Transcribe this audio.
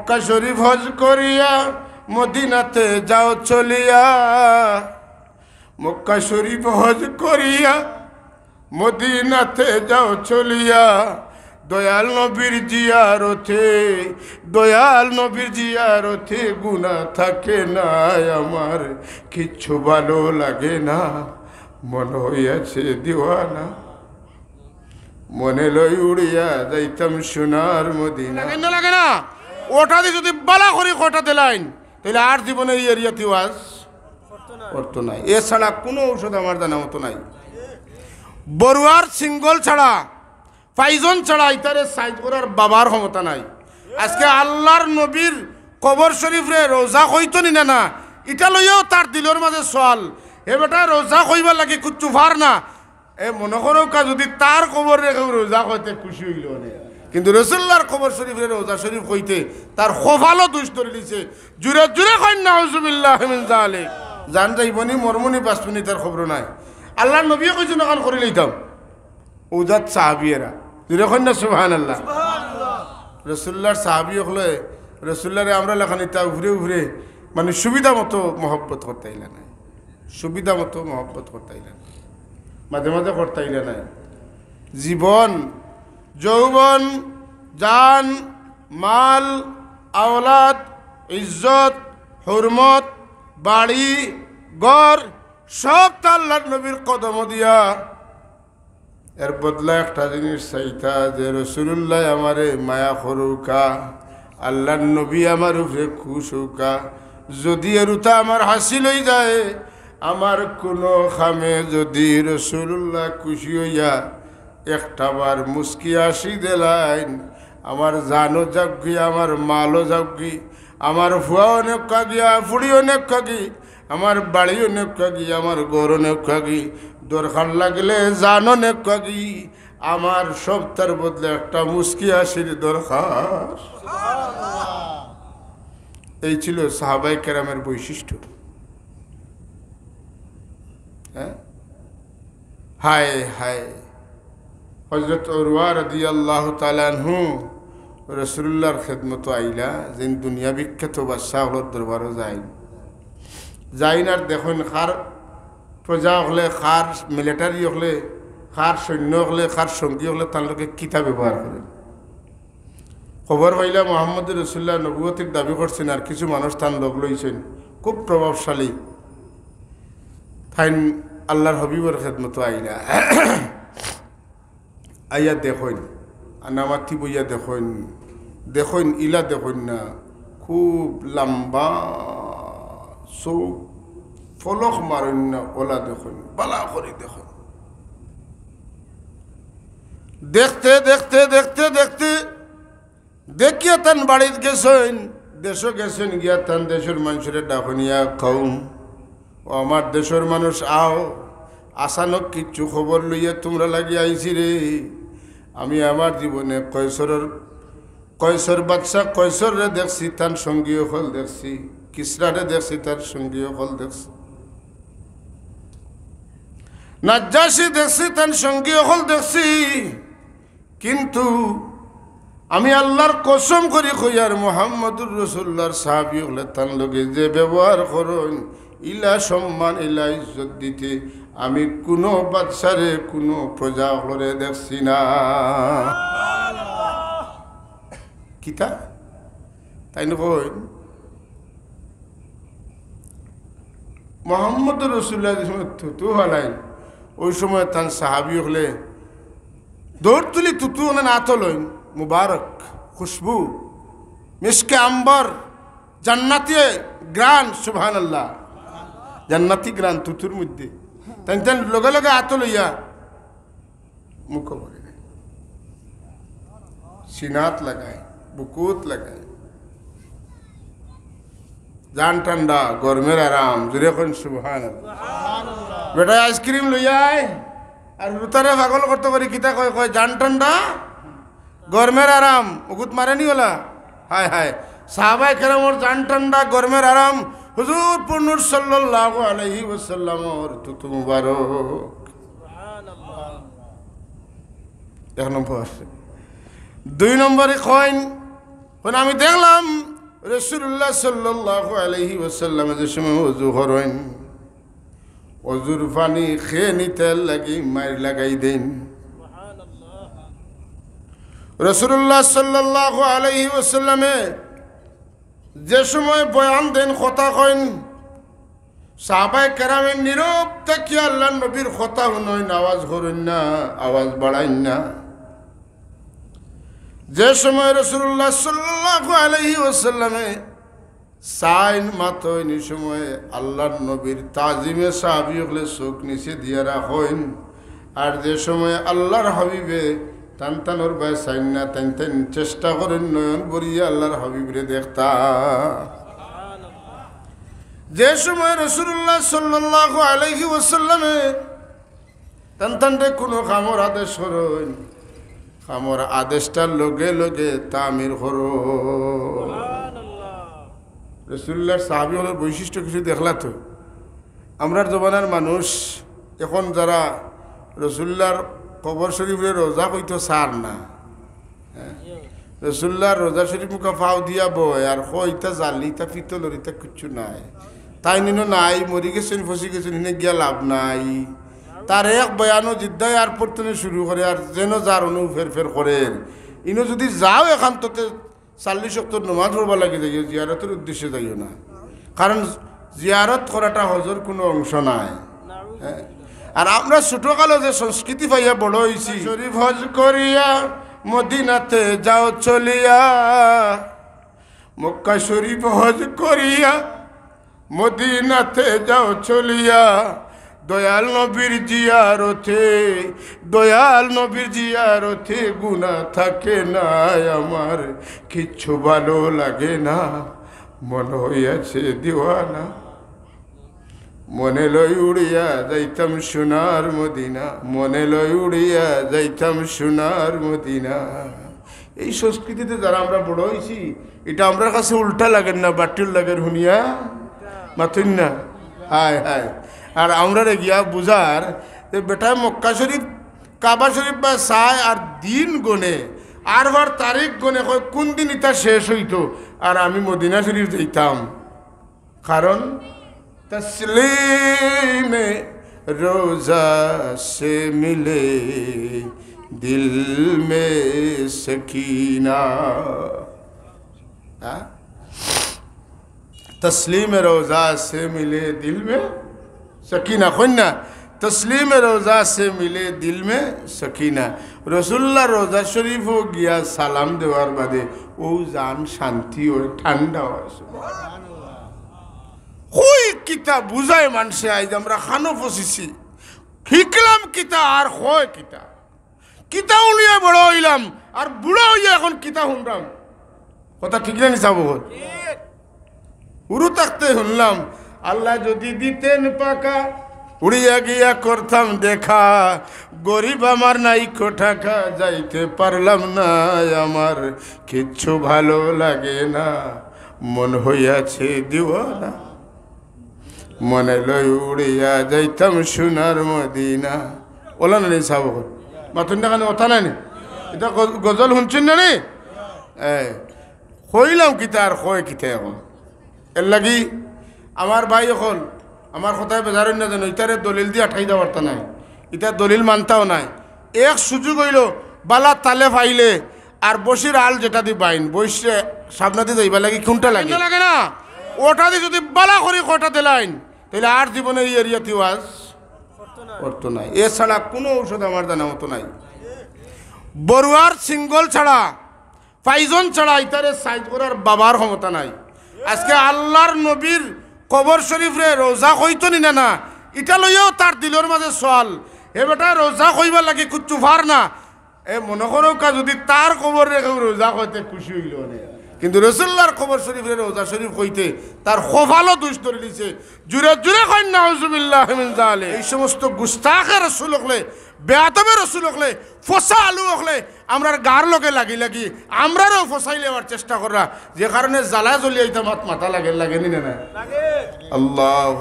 মক্কা শরীফ হজ করিয়া মদিনাতে যাও চলিয়া। মক্কা শরীফ হজ করিয়া মদিনাতে যাও চলিয়া। দয়াল নবীর জিয়ারতে, দয়াল নবীর জিয়ারতে গুণা থাকে না আমার, কিচ্ছু ভালো লাগে না। মন হইয়াছে দিওয়ানা, মনে লই উড়িয়া যাইতাম সোনার মদিনা। লাগে না। ওটা দিয়ে যদি বালা করি কটাতে লাইন তাহলে আর জীবনে এই এরিয়াতে ওয়াজ করতো নাই। এছাড়া কোনো ঔষধ আমার জানা মতো নাই। বড়ুয়ার সিঙ্গল ছাড়া, পাইজন ছাড়া ইতারে সাইজ করার বাবার ক্ষমতা নাই। আজকে আল্লাহর নবীর কবর শরীফরে রোজা হইতো নি না ইটা লইয়াও তার দিলের মাঝে সোয়াল এ বেটা, রোজা কইবার লাগে কুচ্ছু ফার না। এ মনে করো কা, যদি তার কবর রেখে রোজা হইতে খুশি হইল না। কিন্তু রসুল্লাহর কবর শরীফের রোজা শরীফ হইতে তার খোফালো দুষ ধরে দিছে জুড়ে জুড়ে কন্যা হজুবিল্লাহ জালে জান যাইবনি মরমনি পাঁচমনি তার খবর নাই। আল্লাহ নবীও কইছেন এখন করে লইতাম উজাত সাহাবিয়েরা। জুড়ে কন্যা সুহান আল্লাহ রসুল্লার সাহাবি হলে রসুল্লারে আমরা লেখান ইতা উভরে উভরে মানে সুবিধা মতো মহব্বত করতে আইলা নাই। সুবিধা মতো মহব্বত করতে আইলা নাই। মাঝে মাঝে করতে আইলা নাই। জীবন যৌবন, জান, মাল, আওলাদ, ইজ্জত, হুরমত, বাড়ি গড় সব তো আল্লাহ নবীর কদম দিয়া। এর বদলা একটা জিনিস চাইতা যে রসুল্লাহ আমারে মায়া করুকা, আল্লাহর নবী আমার উপরে খুশ হৌকা যদি এরুতা আমার হাসিল হয়ে যায়, আমার কোনো খামে যদি রসুল্লাহ খুশি হইয়া একটাবার মুস্কি আসি দেলাইন আমার জানো যাকি আমার মালও যাকি আমার ফুয়া অনেক কাগি ফুড়ি অনেক কাগি আমার বাড়ি অনেক কাগি আমার গর অনেক কাগি দরকার লাগলে জান অনেক কাগি আমার সপ্তাহের বদলে একটা মুস্কি আসির দরকার। এই ছিল সাহাবাই কেরামের বৈশিষ্ট্য। হ্যাঁ? হায় হায়। হজরত অরুয়া রদি আল্লাহ তালানহু রসুল্লাহর খেদমতো আইলা, যেন দুনিয়া বিখ্যাত বাদশাহ হলোর দরবারও যাই যাই না দেখুন খার প্রজা হলে, খার মিলিটারি হলে, খার সৈন্য হলে, খার সঙ্গী হলে তার কিতা ব্যবহার করেন খবর পাইলা মোহাম্মদ রসুল্লাহ নবুয়তির দাবি করছেন আর কিছু মানুষ তান লোক লইছেন, খুব প্রভাবশালী। থাইন আল্লাহর হবিবর খেদমতো আইলা। আইয়া দেখইন আনামাতি বইয়া দেখইন দেখইন ইলা দেখইন না খুব লম্বা চৌক ফলক মারইন না ওলা দেখইন বালা করে দেখইন দেখতে দেখতে দেখতে দেখতে দেখিয়া তান বাড়িত গেছেন দেশ গেছেন গিয়া তান দেশের মানুষের ডাকনিয়া খাউন ও আমার দেশের মানুষ আও আসানক কিচ্ছু খবর লইয়া তোমরা লাগি আইছি রে আমি আমার জীবনে কৈশোরের, কৈশোর বাদশাহ কৈশোরে দেখছি, তার সঙ্গীয় ফল দেখছি। কিসরারে দেখছি, তার সঙ্গীয় ফল দেখছি। নাজ্জাসি দেখছি, তার সঙ্গীয় ফল দেখছি। কিন্তু আমি আল্লাহর কসম করি, কইয়ার মোহাম্মদুর রসুল্লাহর সাহাবি হলে তার লগে যে ব্যবহার করুন, ইলা সম্মান, ইলা ইজ্জত দিতে। আমি কোনো বাচ্চারে কোনো প্রজা হলে দেখছি না। কিতা? তাই নকই মোহাম্মদ রসুল্লাহ থুতু হলাইন ওই সময় তান সাহাবি হলে, দৌড় তুলি তুতু না না তোলইন মুবারক, খুশবু, মিসকে আম্বর, জান্নাতি গ্রান সুবহান আল্লাহ জান্নাতি গ্রান তুতুর মধ্যে। তাই লগে লগে আত লইয়া মুখ করে সিনাত লাগায় বুকুত লাগায় জান ঠান্ডা গরমের আরাম জুড়ে কোন সুবহান বেটা আইসক্রিম লইয়ায় আর রুতারে পাগল করতে করি কিতা কয় কয় জান ঠান্ডা গরমের আরাম উগুত মারেনি ওলা হায় হায় সাহাবাই কেরামর জান ঠান্ডা গরমের আরাম হুজুর পূর্ণুর সাল্লাল্লাহু আলাইহি ওয়াসাল্লামর তুতু মুবারক। এক নম্বর দুই নম্বরে কইন আমি দেখলাম রসুল্লাহ সাল্লাহ আলহি ওসাল্লামে যে সময় অজু করেন অজুর পানি খেয়ে নিতে লাগি মার লাগাই দেন। রসুল্লাহ সাল্লাহ আলহি ওসাল্লামে যে সময় বয়ান দেন কথা কইন সাহাবাই কেরামে নীরব থাকি আল্লাহ নবীর কথা শুনইন, আওয়াজ করুন না, আওয়াজ বাড়াইন না। যে সময় রসুল্লাহ সাল্লাহ আলহি ওসাল্লামে সাইন মাতইন সময় আল্লাহর নবীর তাজিমে সাহাবি হলে চোখ নিচে দিয়ে রাখইন। আর যে সময় আল্লাহর হাবিবে টান টানোর বাই সাইন না টান টান চেষ্টা করেন নয়ন বরিয়া আল্লাহর হাবিবরে দেখতা। যে সময় রসুল্লাহ সাল্লাহ আলহি ওসাল্লামে টান টানটে কোনো কামর আদেশ করেন কামর আদেশটার লগে লগে তামির করো। রসুল্লাহর সাহাবি হলের বৈশিষ্ট্য কিছু দেখলা তো? আমরার জমানার মানুষ এখন যারা রসুল্লার কবর শরীফের রোজা কইতো সার না। হ্যাঁ? রসুল্লার রোজা শরীফ মুখা ফাও দিয়া বয় আর কইতা জালি তা পিতলর ইতা কিচ্ছু নাই। তাই নিনো নাই মরি গেছেন ফসি গেছেন হিনে গিয়া লাভ নাই। তার এক বয়ানো জিদ্দায় আর পড়তে শুরু করে আর যেন যার অনু ফের ফের করে। ইনো যদি যাও একান্ততে চাল্লিশ সত্তর নমাজ পড়বা লাগে যাইও জিয়ারতের উদ্দেশ্যে যাইও না। কারণ জিয়ারত করাটা হজর কোনো অংশ নাই। হ্যাঁ। আর আমরা ছোটকালে যে সংস্কৃতি পাইয়া বড় হয়েছি হজ করিয়া মদিনাতে যাও চলিয়া। মক্কা শরীফ হজ করিয়া মদিনাতে যাও চলিয়া। দয়াল নবীর জিয়ারতে, দয়াল নবীর জিয়ারতে গুণা থাকে না, আমার কিচ্ছু ভালো লাগে না। মনে হইয়াছে দিওয়ানা। মনে লই উড়িয়া যাইতাম সোনার মদিনা। মনে লই উড়িয়া যাইতাম সোনার মদিনা। এই সংস্কৃতিতে যারা আমরা বড় হয়েছি এটা আমরা কাছে উল্টা লাগেন না বাটির লাগেন, শুনিয়া? মাথুন না? হায় হায়। আর আমরা গিয়া বুঝার যে বেটা মক্কা শরীফ, কাবা শরীফ বা চায় আর দিন গনে, আর বার তারিখ গনে কয় কোন দিন এটা শেষ হইতো, আর আমি মদিনা শরীফ যাইতাম। কারণ तस्लीम रोज़ा से मिले दिल में सकीना। हाँ? तस्लीम रोज़ा से मिले दिल में सकीना। खुन्ना तस्लीम रोज़ा से मिले दिल में सकीना। रसुल्ला रोज़ा शरीफ हो गया, सालाम देवार बदे। ओ जान शांति और ठंडा हो কই কিতা বুঝায় মানুষে আইজ আমরা খানো ফসিছি শিখলাম কিতা আর হয় কিতা। কিতা উনিয়ে বড় হইলাম, আর বুড়ো হইয়া এখন কিতা শুনলাম কথা ঠিক না নিচাব উরু থাকতে শুনলাম আল্লাহ যদি দিতেন পাকা, উড়িয়া গিয়া করতাম দেখা। গরিব আমার নাই টাকা যাইতে পারলাম না আমার, কিচ্ছু ভালো লাগে না। মন হইয়াছে দিওয়ানা। মনে লই উড়িয়া যাইতাম সোনার মদিনা। ওলা না নেই সাব মাতুন দেখানে ওঠা নাই নি এটা গজল শুনছেন না নি কইলাম কিতা আর কয় কিতা এখন এর লাগি আমার ভাই এখন আমার কথায় বেজারেন না জানো ইতারে দলিল দিয়ে আঠাই দেওয়ার তা নাই। ইটা দলিল মানতাও নাই। এক সুযোগ হইল বালা তালে ফাইলে আর বসির আল যেটা দি বাইন। বসে সামনাতে যাইবা লাগি কোনটা লাগে? লাগে না? ওটা দিয়ে যদি বালা করি কটা দিলাইন। তাহলে আর জীবনে এই এরিয়াতে ওয়াজ করতো নাই। এছাড়া কোনো ঔষধ আমার জানা মতো নাই। বড়ুয়ার সিঙ্গল ছাড়া, পাইজন ছাড়া ইতারে সাইজ করার বাবার ক্ষমতা নাই। আজকে আল্লাহর নবীর কবর শরীফ রে রোজা কইতো নি না না, ইটা লইয়াও তার দিলর মাঝে সোয়াল এ বেটা, রোজা কইবার লাগে কুচ্ছু ফার না। এ মনে করো যদি তার কবর রেখে রোজা কইতে খুশি হইল অনেক কিন্তু রসুল্লাহর কবর শরীফের রোজা শরীফ কইতে তার খোফালো দুষ ধরে দিছে জুড়ে জুড়ে কন্যা হজুবিল্লাহ এই সমস্ত গুস্তাখে রসুল হকলে বেয়াতবে রসুল হকলে ফসা আলু হকলে আমরার গার লগে লাগি লাগি আমরারও ফসাই লেওয়ার চেষ্টা করা। যে কারণে জ্বালা জ্বলিয়ে মাথা লাগে লাগেনি না আল্লাহ